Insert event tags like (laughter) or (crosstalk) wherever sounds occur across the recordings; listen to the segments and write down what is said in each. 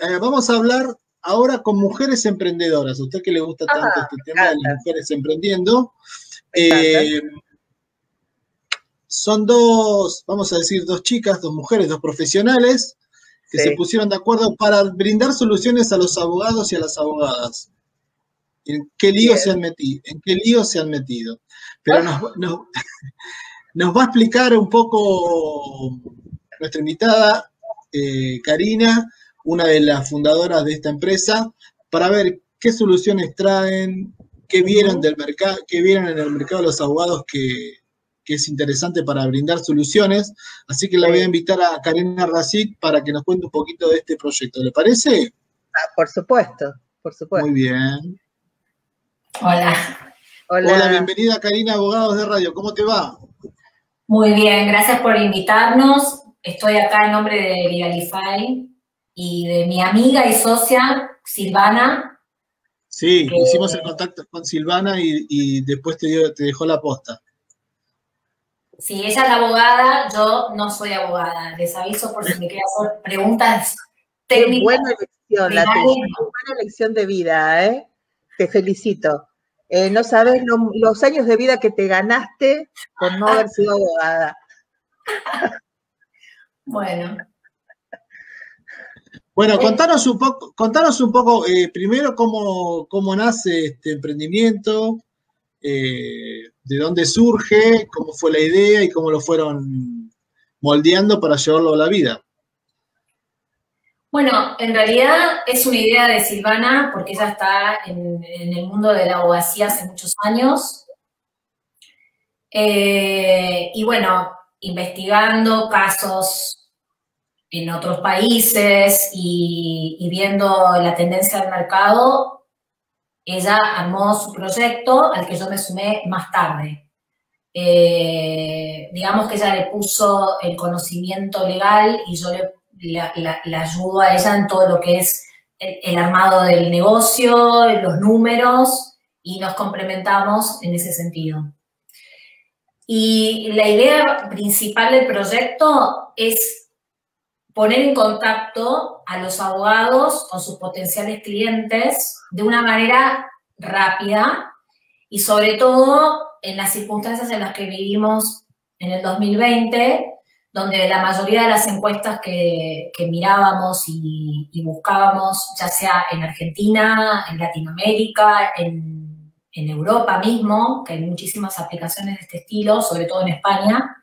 eh, vamos a hablar ahora con mujeres emprendedoras. A usted que le gusta tanto Ah, este tema de las mujeres emprendiendo. Eh, son dos, vamos a decir, dos chicas, dos mujeres, dos profesionales que Sí. se pusieron de acuerdo para brindar soluciones a los abogados y a las abogadas. ¿En qué lío Bien. se han metido? ¿En qué lío se han metido? Pero nos, nos- (laughs) nos va a explicar un poco nuestra invitada, eh, Karina, una de las fundadoras de esta empresa, para ver qué soluciones traen, qué vieron del mercado, qué vieron en el mercado de los abogados que, que es interesante para brindar soluciones. Así que la voy a invitar a Karina Racic para que nos cuente un poquito de este proyecto. ¿Le parece? Ah, por supuesto, por supuesto. Muy bien. Hola, Hola. Hola, bienvenida Karina, Abogados de Radio. ¿Cómo te va? muy bien, gracias por invitarnos. Estoy acá en nombre de Legalify y de mi amiga y socia Silvana. Sí, hicimos el contacto con Silvana y, y después te, dio- te dejó la posta. Si ella es la abogada, yo no soy abogada. Les aviso por si me quieren hacer preguntas Qué técnicas. buena elección, la tuya. buena elección de vida, ¿eh? Te felicito. Eh, no sabes lo- los años de vida que te ganaste por no haber sido abogada. (laughs) Bueno, Bueno, contanos un poco, contanos un poco eh, primero cómo, cómo nace este emprendimiento, eh, de dónde surge, cómo fue la idea y cómo lo fueron moldeando para llevarlo a la vida. Bueno, en realidad es una idea de Silvana porque ella está en, en el mundo de la abogacía hace muchos años. Eh, y bueno, investigando casos en otros países y, y viendo la tendencia del mercado, ella armó su proyecto al que yo me sumé más tarde. Eh, digamos que ella le puso el conocimiento legal y yo le la, la- ayudo a ella en todo lo que es el, el armado del negocio, los números, y nos complementamos en ese sentido. Y la idea principal del proyecto es poner en contacto a los abogados con sus potenciales clientes de una manera rápida y sobre todo en las circunstancias en las que vivimos en el 2020, donde la mayoría de las encuestas que, mirábamos y, y buscábamos, ya sea en Argentina, en Latinoamérica, en, en Europa mismo, que hay muchísimas aplicaciones de este estilo, sobre todo en España,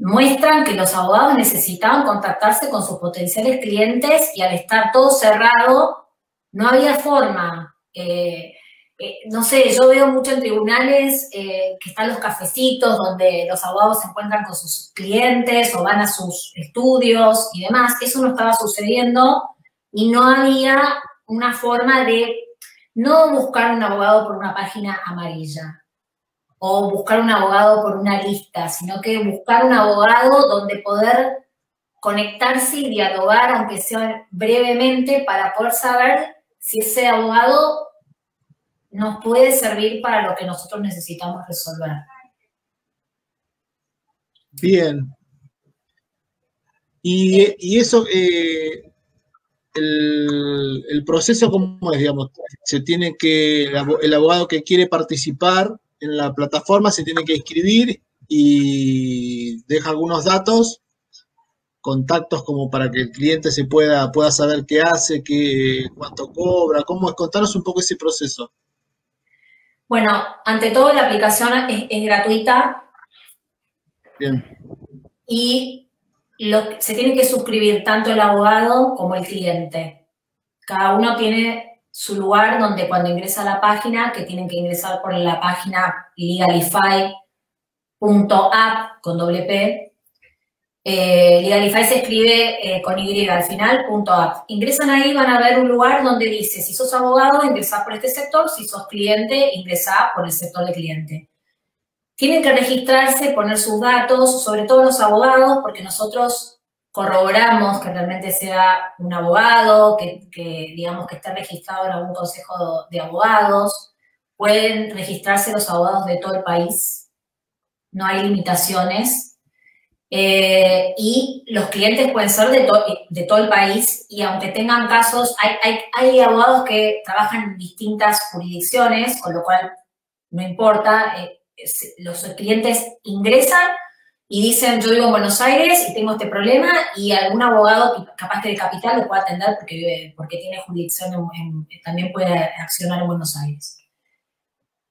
muestran que los abogados necesitaban contactarse con sus potenciales clientes y al estar todo cerrado, no había forma. Eh, eh, no sé, yo veo mucho en tribunales eh, que están los cafecitos donde los abogados se encuentran con sus clientes o van a sus estudios y demás. Eso no estaba sucediendo y no había una forma de no buscar un abogado por una página amarilla o buscar un abogado por una lista, sino que buscar un abogado donde poder conectarse y dialogar, aunque sea brevemente, para poder saber si ese abogado nos puede servir para lo que nosotros necesitamos resolver. Bien. Y, y eso, eh, el, el proceso, ¿cómo es? Digamos, se tiene que, el abo- el abogado que quiere participar en la plataforma se tiene que inscribir y deja algunos datos, contactos como para que el cliente se pueda, pueda saber qué hace, qué, cuánto cobra, cómo es, contanos un poco ese proceso. Bueno, ante todo la aplicación es, es gratuita Bien, y lo- se tiene que suscribir tanto el abogado como el cliente. Cada uno tiene su lugar donde cuando ingresa a la página, que tienen que ingresar por la página legalify.app con doble P. Eh, Legalify se escribe eh, con Y al final, punto app. Ingresan ahí, van a ver un lugar donde dice, si sos abogado, ingresá por este sector, si sos cliente, ingresá por el sector de cliente. Tienen que registrarse, poner sus datos, sobre todo los abogados, porque nosotros corroboramos que realmente sea un abogado, que, digamos que esté registrado en algún consejo de abogados. Pueden registrarse los abogados de todo el país, no hay limitaciones. Eh, y los clientes pueden ser de, de, todo el país y aunque tengan casos, hay, hay, hay, abogados que trabajan en distintas jurisdicciones, con lo cual no importa, eh, los clientes ingresan y dicen, yo vivo en Buenos Aires y tengo este problema y algún abogado capaz de capital lo puede atender porque, porque tiene jurisdicción, también puede accionar en Buenos Aires.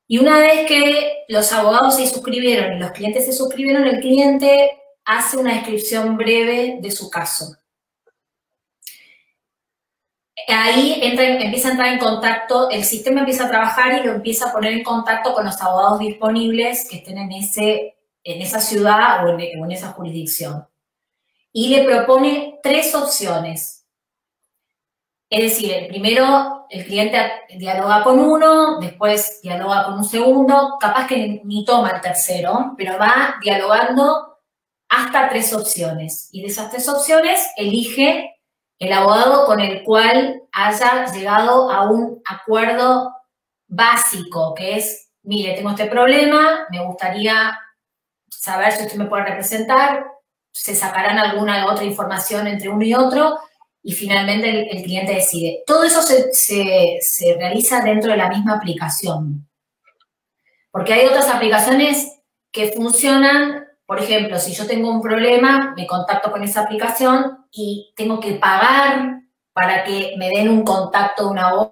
Y una vez que los abogados se suscribieron y los clientes se suscribieron, el cliente hace una descripción breve de su caso. Ahí empieza a entrar en contacto, el sistema empieza a trabajar y lo empieza a poner en contacto con los abogados disponibles que estén en, ese, en esa ciudad o en, esa jurisdicción. Y le propone tres opciones. Es decir, primero el cliente dialoga con uno, después dialoga con un segundo, capaz que ni toma el tercero, pero va dialogando hasta tres opciones. Y de esas tres opciones elige el abogado con el cual haya llegado a un acuerdo básico, que es, mire, tengo este problema, me gustaría saber si usted me puede representar, se sacarán alguna otra información entre uno y otro, y finalmente el, cliente decide. Todo eso se, realiza dentro de la misma aplicación. Porque hay otras aplicaciones que funcionan, por ejemplo, si yo tengo un problema, me contacto con esa aplicación y tengo que pagar para que me den un contacto de una voz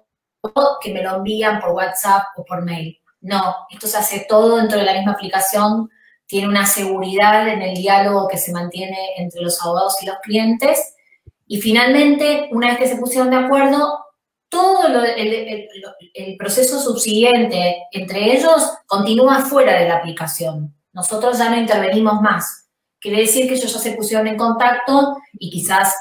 que me lo envían por WhatsApp o por mail. No, esto se hace todo dentro de la misma aplicación, tiene una seguridad en el diálogo que se mantiene entre los abogados y los clientes y finalmente, una vez que se pusieron de acuerdo, todo el, proceso subsiguiente entre ellos continúa fuera de la aplicación. Nosotros ya no intervenimos más. Quiere decir que ellos ya se pusieron en contacto y quizás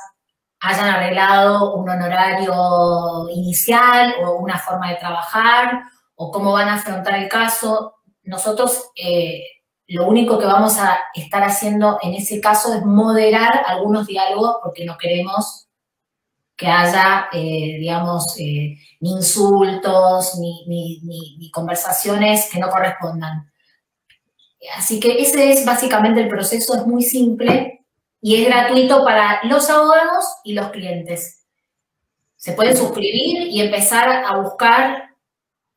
hayan arreglado un honorario inicial o una forma de trabajar o cómo van a afrontar el caso. Nosotros eh, lo único que vamos a estar haciendo en ese caso es moderar algunos diálogos porque no queremos que haya, eh, digamos, eh, ni insultos, ni, conversaciones que no correspondan. Así que ese es básicamente el proceso, es muy simple y es gratuito para los abogados y los clientes. Se pueden suscribir y empezar a buscar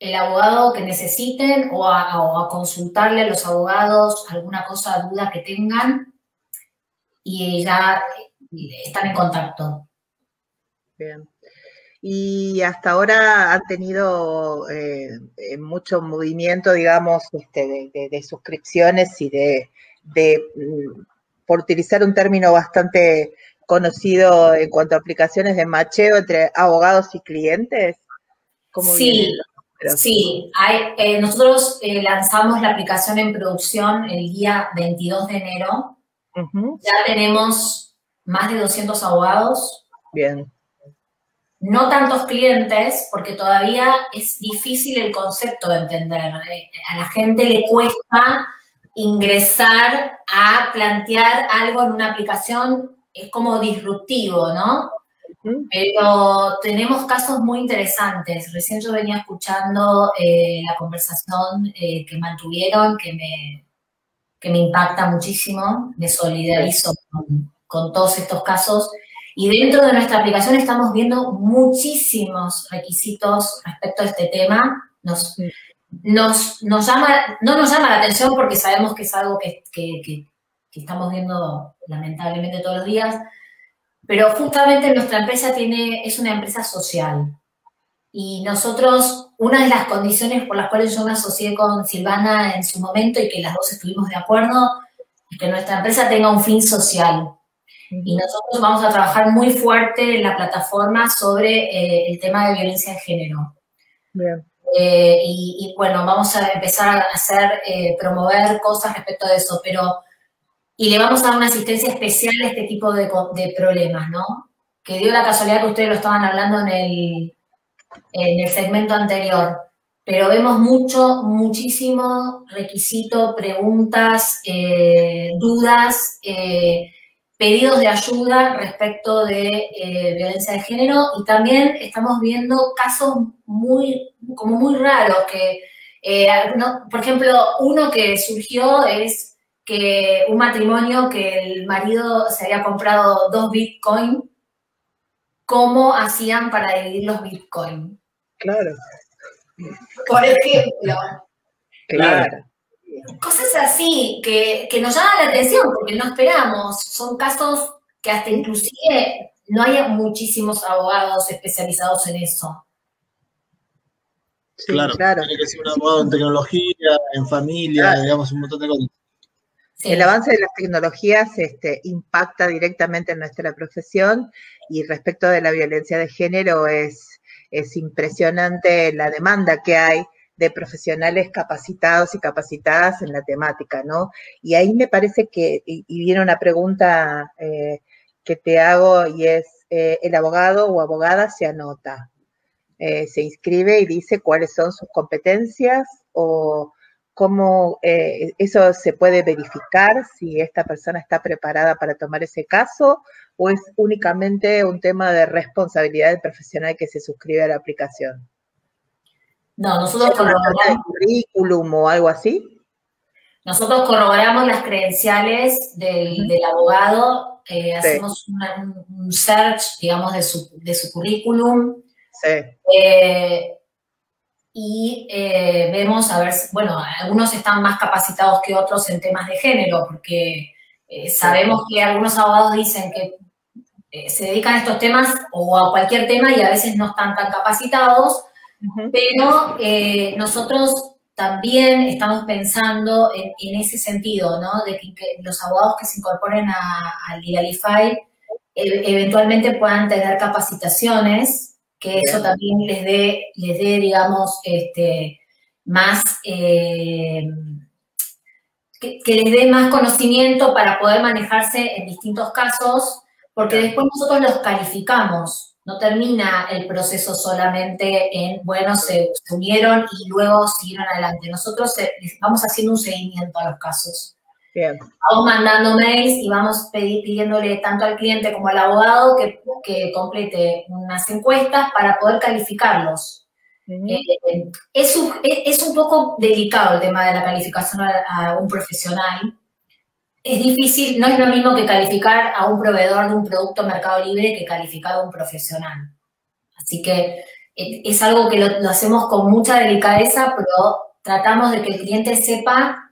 el abogado que necesiten o a, consultarle a los abogados alguna cosa, duda que tengan y ya están en contacto. Bien. Y hasta ahora han tenido eh, mucho movimiento, digamos, este, de, suscripciones y de, mm, por utilizar un término bastante conocido en cuanto a aplicaciones de macheo entre abogados y clientes. sí, Sí, eh, nosotros eh, lanzamos la aplicación en producción el día 22 de enero. Ya tenemos más de 200 abogados. Bien. No tantos clientes, porque todavía es difícil el concepto de entender. Eh, a la gente le cuesta ingresar a plantear algo en una aplicación, es como disruptivo, ¿no? Pero tenemos casos muy interesantes. Recién yo venía escuchando eh, la conversación eh, que mantuvieron, que me, que me impacta muchísimo. Me solidarizo con, todos estos casos. Y dentro de nuestra aplicación estamos viendo muchísimos requisitos respecto a este tema. Nos, nos, nos llama, no nos llama la atención porque sabemos que es algo que, que, que estamos viendo lamentablemente todos los días, pero justamente nuestra empresa tiene, es una empresa social. Y nosotros, una de las condiciones por las cuales yo me asocié con Silvana en su momento y que las dos estuvimos de acuerdo, es que nuestra empresa tenga un fin social. Y nosotros vamos a trabajar muy fuerte en la plataforma sobre eh, el tema de violencia de género. Eh, y, bueno, vamos a empezar a hacer, eh, promover cosas respecto de eso, pero y le vamos a dar una asistencia especial a este tipo de, problemas, ¿no? Que dio la casualidad que ustedes lo estaban hablando en el, en el segmento anterior, pero vemos mucho, muchísimo requisito, preguntas, eh, dudas, eh, pedidos de ayuda respecto de eh, violencia de género y también estamos viendo casos muy, como muy raros que, por ejemplo, uno que surgió es que un matrimonio que el marido se había comprado dos Bitcoin, ¿cómo hacían para dividir los Bitcoin? Claro. Por ejemplo. Claro. Cosas así que, que nos llaman la atención porque no esperamos. Son casos que hasta inclusive no hay muchísimos abogados especializados en eso. Sí, claro, tiene que ser un abogado en tecnología, en familia, digamos, un montón de cosas. El avance de las tecnologías este, impacta directamente en nuestra profesión y respecto de la violencia de género es, es impresionante la demanda que hay de profesionales capacitados y capacitadas en la temática, ¿no? Y ahí me parece que, y, viene una pregunta eh, que te hago y es, eh, ¿el abogado o abogada se anota? Eh, ¿Se inscribe y dice cuáles son sus competencias o cómo eso se puede verificar si esta persona está preparada para tomar ese caso o es únicamente un tema de responsabilidad del profesional que se suscribe a la aplicación? No, nosotros corroboramos. currículum o algo así? Nosotros corroboramos las credenciales del, abogado, eh, hacemos un search, digamos, de su, de su currículum. Sí. Eh, y eh, vemos, a ver, bueno, algunos están más capacitados que otros en temas de género, porque sabemos que algunos abogados dicen que se dedican a estos temas o a cualquier tema y a veces no están tan capacitados pero eh, nosotros también estamos pensando en, ese sentido, ¿no? De que, los abogados que se incorporen a, Legalify e, eventualmente puedan tener capacitaciones, que eso también les dé, les dé digamos, este, más, eh, que, que, les dé más conocimiento para poder manejarse en distintos casos, porque después nosotros los calificamos no termina el proceso solamente en, bueno, se, unieron y luego siguieron adelante. Nosotros eh, vamos haciendo un seguimiento a los casos. Vamos mandando mails y vamos pidiéndole tanto al cliente como al abogado que, que complete unas encuestas para poder calificarlos. Eh, es, un, es, un, poco delicado el tema de la calificación a un profesional, es difícil, no es lo mismo que calificar a un proveedor de un producto Mercado Libre que calificar a un profesional. Así que eh, es algo que lo, hacemos con mucha delicadeza, pero tratamos de que el cliente sepa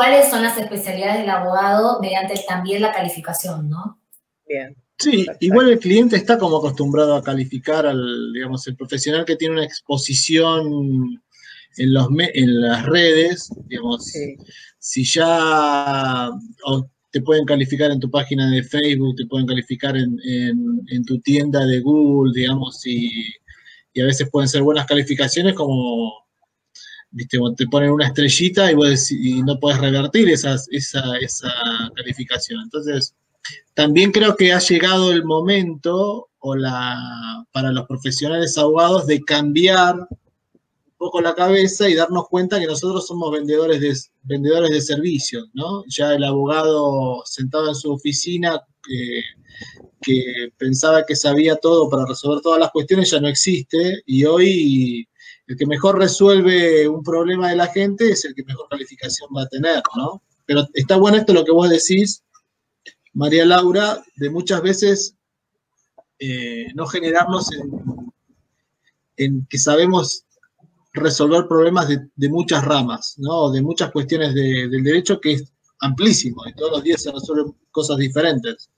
cuáles son las especialidades del abogado mediante también la calificación, ¿no? Bien. Sí, igual el cliente está como acostumbrado a calificar al, digamos, el profesional que tiene una exposición en, los, en las redes, digamos, sí si ya te pueden calificar en tu página de Facebook, te pueden calificar en, tu tienda de Google, digamos, y, a veces pueden ser buenas calificaciones como, viste, te ponen una estrellita y, no puedes revertir esa, calificación. Entonces, también creo que ha llegado el momento o la, para los profesionales abogados de cambiar poco la cabeza y darnos cuenta que nosotros somos vendedores de, servicios, ¿no? Ya el abogado sentado en su oficina que pensaba que sabía todo para resolver todas las cuestiones ya no existe y hoy el que mejor resuelve un problema de la gente es el que mejor calificación va a tener, ¿no? Pero está bueno esto lo que vos decís, María Laura, de muchas veces eh, no generarnos en que sabemos resolver problemas de, muchas ramas, ¿no? De muchas cuestiones del derecho que es amplísimo y todos los días se resuelven cosas diferentes.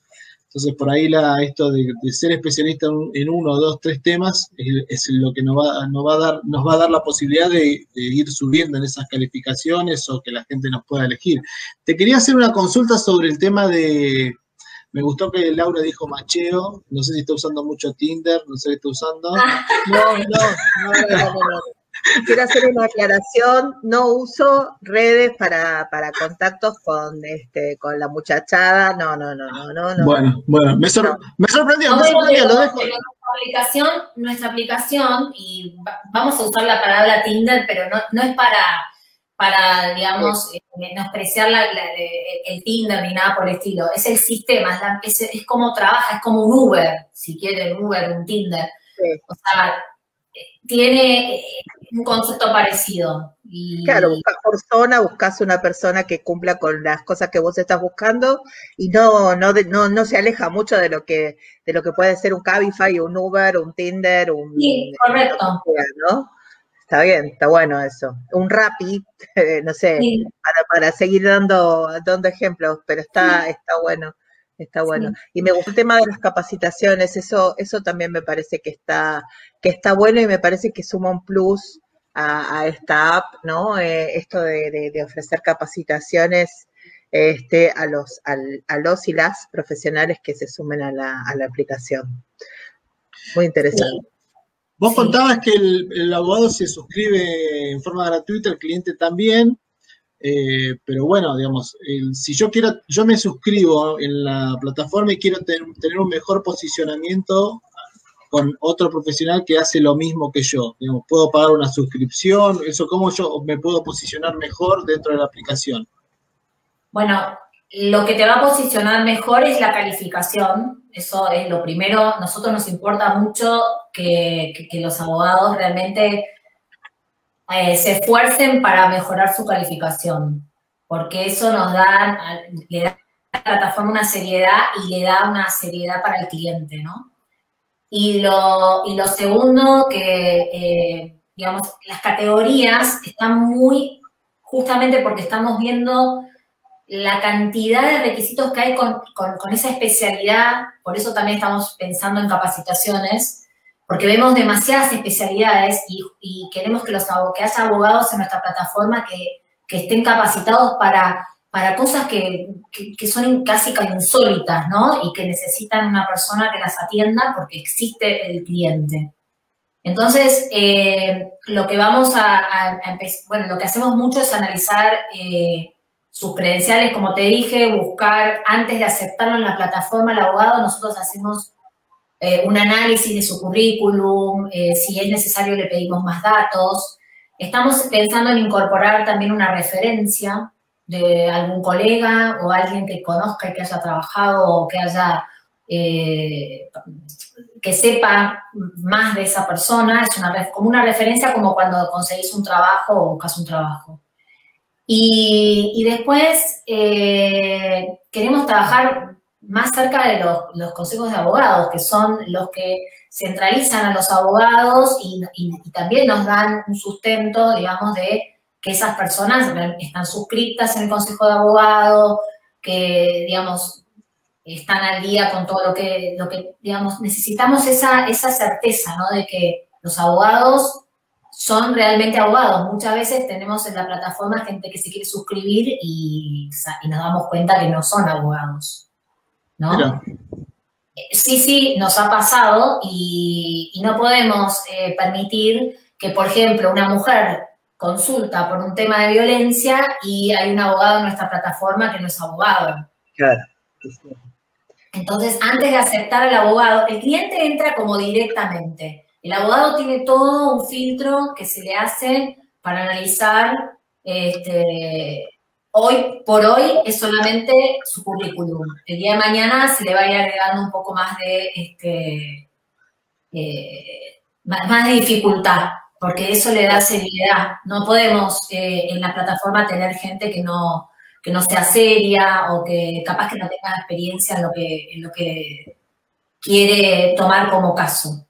Entonces, por ahí la, esto de, ser especialista en, uno, dos, tres temas es, lo que nos va, nos, va a dar, nos va a dar la posibilidad de, ir subiendo en esas calificaciones o que la gente nos pueda elegir. Te quería hacer una consulta sobre el tema de, me gustó que Laura dijo macheo. No sé si está usando mucho Tinder, no sé si está usando. (laughs) No, no, no, no, Quiero hacer una aclaración, no uso redes para, contactos con este con la muchachada, no, no, no, no, no. Bueno, bueno, me, sorprendió, me sorprendió, lo dejo. Nuestra aplicación, nuestra aplicación, y vamos a usar la palabra Tinder, pero no, no es para, para digamos, eh, menospreciar el Tinder ni nada por el estilo. Es el sistema, es, es, como trabaja, es como un Uber, si quieren, Uber, un Tinder. O sea, tiene, un concepto parecido. Claro, buscas por zona, buscas una persona que cumpla con las cosas que vos estás buscando y no, no, no, no se aleja mucho de lo que, de lo que puede ser un Cabify, un Uber, un Tinder, un sí, correcto. ¿no? Está bien, está bueno eso. Un Rappi, (laughs) no sé, para, para, seguir dando, dando ejemplos, pero está, está bueno. Está bueno. Y me gusta el tema de las capacitaciones, eso, eso también me parece que está, que está bueno y me parece que suma un plus a, esta app, ¿no? Eh, esto de, ofrecer capacitaciones este, a, los, a los y las profesionales que se sumen a la, aplicación. Muy interesante. Vos contabas que el, abogado se suscribe en forma gratuita, el cliente también, eh, pero bueno, digamos, si yo quiero, yo me suscribo en la plataforma y quiero tener un mejor posicionamiento con otro profesional que hace lo mismo que yo. Digamos, puedo pagar una suscripción, eso cómo yo me puedo posicionar mejor dentro de la aplicación. Bueno, lo que te va a posicionar mejor es la calificación. Eso es lo primero. Nosotros nos importa mucho que, los abogados realmente eh, se esfuercen para mejorar su calificación, porque eso nos da, le da a la plataforma una seriedad y le da una seriedad para el cliente, ¿no? Y lo, y lo segundo, que, eh, digamos, las categorías están muy, justamente porque estamos viendo la cantidad de requisitos que hay con, con, esa especialidad, por eso también estamos pensando en capacitaciones, porque vemos demasiadas especialidades y, queremos que, los, que haya abogados en nuestra plataforma que, estén capacitados para cosas que, son casi insólitas, ¿no? Y que necesitan una persona que las atienda porque existe el cliente. Entonces, eh, lo que vamos a, empezar, bueno, lo que hacemos mucho es analizar eh, sus credenciales, como te dije, buscar, antes de aceptarlo en la plataforma, el abogado, nosotros hacemos eh, un análisis de su currículum, si es necesario le pedimos más datos. Estamos pensando en incorporar también una referencia de algún colega o alguien que conozca y que haya trabajado o que haya, eh, que sepa más de esa persona, es una, como una referencia como cuando conseguís un trabajo o buscas un trabajo. Y, después eh, queremos trabajar más cerca de los, consejos de abogados, que son los que centralizan a los abogados y, y también nos dan un sustento, digamos, de que esas personas están suscritas en el Consejo de Abogados, que, digamos, están al día con todo lo que, lo que digamos, necesitamos esa, esa certeza, ¿no? De que los abogados son realmente abogados. Muchas veces tenemos en la plataforma gente que se quiere suscribir y, nos damos cuenta que no son abogados, ¿no? Sí, sí, nos ha pasado y, no podemos eh, permitir que, por ejemplo, una mujer consulta por un tema de violencia y hay un abogado en nuestra plataforma que no es abogado. Claro. Entonces, antes de aceptar al abogado, el cliente entra como directamente. El abogado tiene todo un filtro que se le hace para analizar, este, hoy por hoy es solamente su currículum. El día de mañana se le va a ir agregando un poco más de, este, eh, más de dificultad porque eso le da seriedad. No podemos eh, en la plataforma tener gente que no, que no sea seria o que capaz que no tenga experiencia en lo que, en lo que quiere tomar como caso.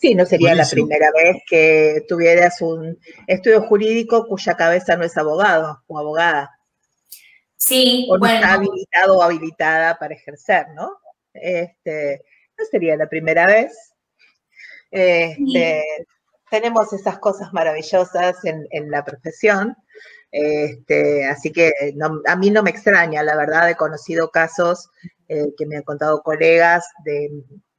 Sí, no sería la primera vez que tuvieras un estudio jurídico cuya cabeza no es abogado o abogada. Sí, o no está habilitado o habilitada para ejercer, ¿no? Este, no sería la primera vez. Este, tenemos esas cosas maravillosas en, la profesión. Este, así que a mí no me extraña, la verdad, he conocido casos eh, que me han contado colegas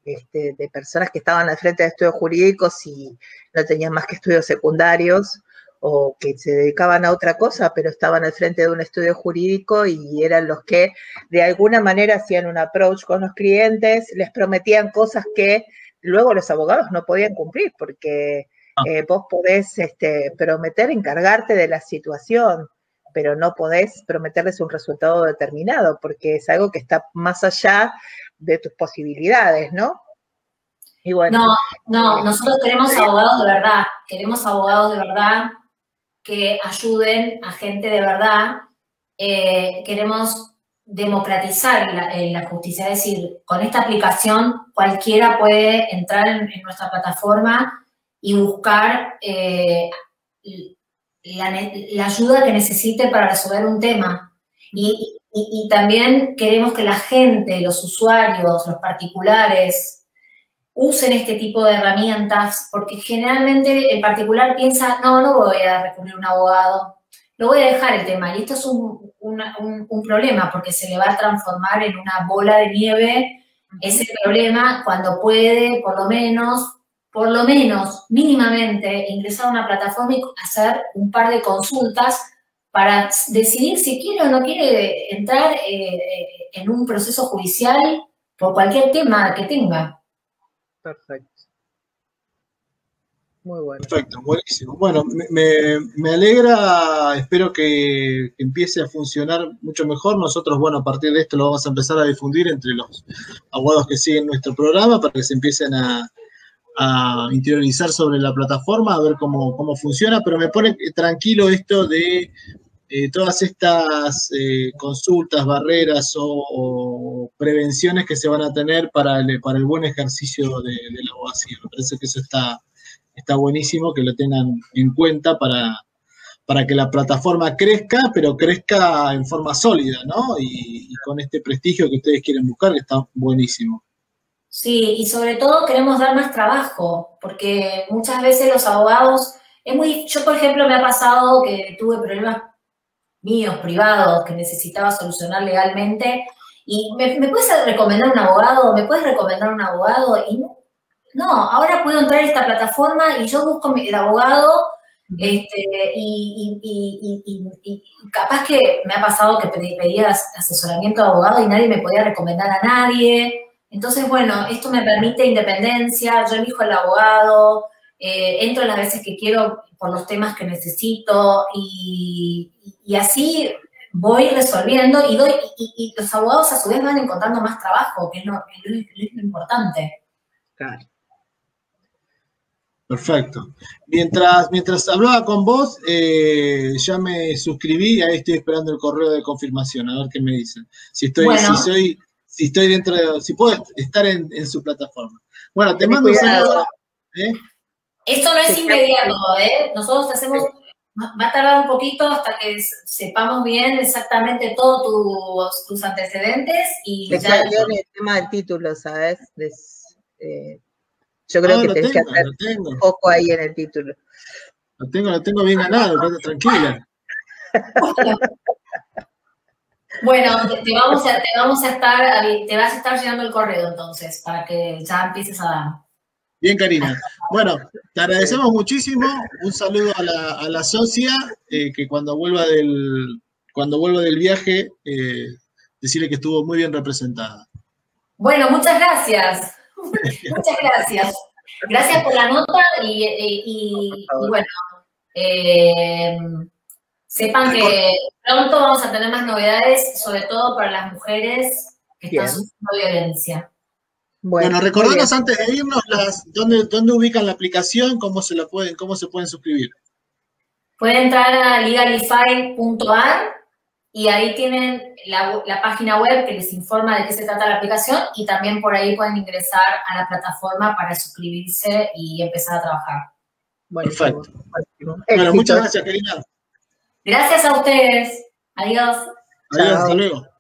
este, de, personas que estaban al frente de estudios jurídicos y no tenían más que estudios secundarios o que se dedicaban a otra cosa, pero estaban al frente de un estudio jurídico y eran los que de alguna manera hacían un approach con los clientes, les prometían cosas que luego los abogados no podían cumplir porque Ah. Eh, vos podés este, prometer encargarte de la situación, pero no podés prometerles un resultado determinado, porque es algo que está más allá de tus posibilidades, ¿no? no, no, nosotros queremos abogados de verdad, queremos abogados de verdad que ayuden a gente de verdad. Eh, queremos democratizar la, justicia, es decir, con esta aplicación cualquiera puede entrar en, nuestra plataforma y buscar eh, la, ayuda que necesite para resolver un tema. Y, y, también queremos que la gente, los usuarios, los particulares, usen este tipo de herramientas, porque generalmente el particular piensa, no, no voy a recurrir a un abogado, lo voy a dejar el tema. Y esto es un, un, problema, porque se le va a transformar en una bola de nieve ese problema cuando puede, por lo menos, por lo menos, mínimamente, ingresar a una plataforma y hacer un par de consultas para decidir si quiere o no quiere entrar eh, eh, en un proceso judicial por cualquier tema que tenga. Perfecto. Muy bueno. Perfecto, buenísimo. Bueno, me, alegra, espero que, empiece a funcionar mucho mejor. Nosotros, bueno, a partir de esto lo vamos a empezar a difundir entre los abogados que siguen nuestro programa para que se empiecen a, a interiorizar sobre la plataforma, a ver cómo, cómo funciona, pero me pone tranquilo esto de eh, todas estas eh, consultas, barreras o, prevenciones que se van a tener para el, para el buen ejercicio de, la abogacía. Me parece que eso está, está buenísimo, que lo tengan en cuenta para, para que la plataforma crezca, pero crezca en forma sólida, ¿no? Y, con este prestigio que ustedes quieren buscar, está buenísimo. Sí, y sobre todo queremos dar más trabajo, porque muchas veces los abogados, es muy, yo por ejemplo me ha pasado que tuve problemas míos, privados, que necesitaba solucionar legalmente. Y ¿me, puedes recomendar un abogado? ¿Me puedes recomendar un abogado? Y no, ahora puedo entrar a esta plataforma y yo busco el abogado este, y, capaz que me ha pasado que pedía asesoramiento de abogado y nadie me podía recomendar a nadie. Entonces, bueno, esto me permite independencia, yo elijo el abogado, eh, entro las veces que quiero por los temas que necesito y, así voy resolviendo y, doy, y, los abogados a su vez van encontrando más trabajo, que es lo, importante. Claro. Perfecto. Mientras, mientras hablaba con vos, eh, ya me suscribí, ahí estoy esperando el correo de confirmación, a ver qué me dicen. Si estoy, si soy, si estoy dentro de, si puedo estar en, su plataforma. Bueno, te mando un saludo. ¿eh? Esto no es inmediato, ¿eh? Nosotros hacemos, va a tardar un poquito hasta que sepamos bien exactamente todos tus, antecedentes y ya... el tema del título, ¿sabes? Eh, yo creo que tenés que hacer un poco ahí en el título. Lo tengo, lo tengo bien ganado, tranquila. (laughs) Bueno, te, vamos a, te vamos a estar, te vas a estar llenando el correo entonces, para que ya empieces a dar. Bien, Karina. Bueno, te agradecemos muchísimo. Un saludo a la, socia, eh, que cuando vuelva del, cuando vuelva del viaje, eh, decirle que estuvo muy bien representada. Bueno, muchas gracias. (laughs) muchas gracias. Gracias por la nota y, bueno, eh, sepan que pronto vamos a tener más novedades, sobre todo para las mujeres que están sufriendo violencia. Bueno, recordanos antes de irnos las, dónde, dónde ubican la aplicación, cómo se la pueden, cómo se pueden suscribir. Pueden entrar a legalify.ar y ahí tienen la, página web que les informa de qué se trata la aplicación y también por ahí pueden ingresar a la plataforma para suscribirse y empezar a trabajar. Perfecto. Bueno, muchas gracias, querida. Gracias a ustedes. Adiós. Adiós, hasta luego.